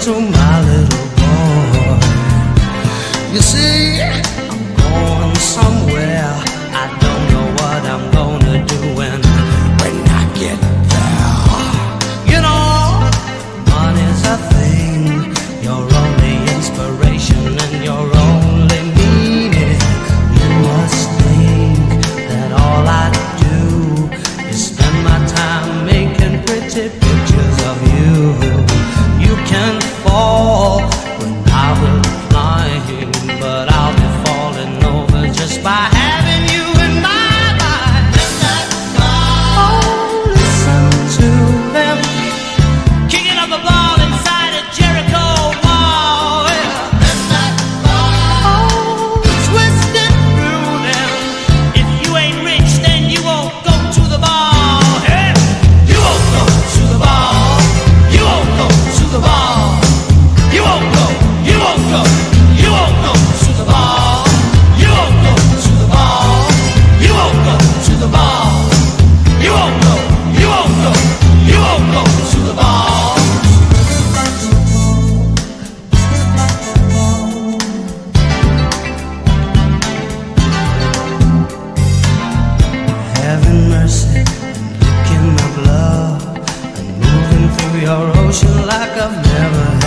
to my little boy. You see, like I've never